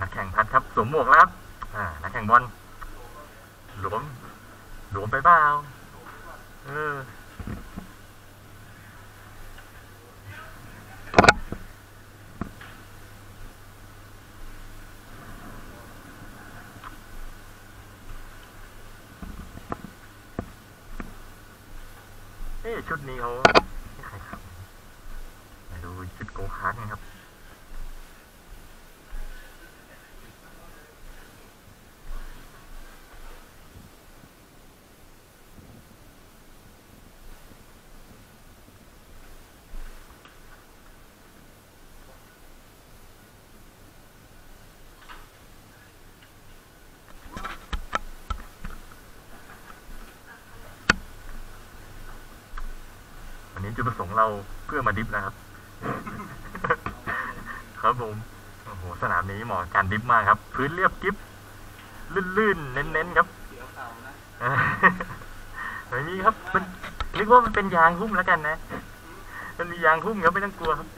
นักแข่งพัดครับสวมหมวกแล้วครับอ่านักแข่งบอลหลวมหลวมไปเปล่าเออเอ๊ชุดนี้เขาไม่ใครขับมาดูชุดโกคาร์ทกันครับ วันนี้จุดประสงค์เราเพื่อมาดิฟนะครับ ครับผมโอ้โหสนามนี้เหมาะการดิฟมากครับ พื้นเรียบกิฟลื่นๆเน้นๆครับไม่มีครับ มันนึกว่ามันเป็นยางหุ้มแล้วกันนะ มันมียางหุ้มครับไม่ต้องกลัวครับ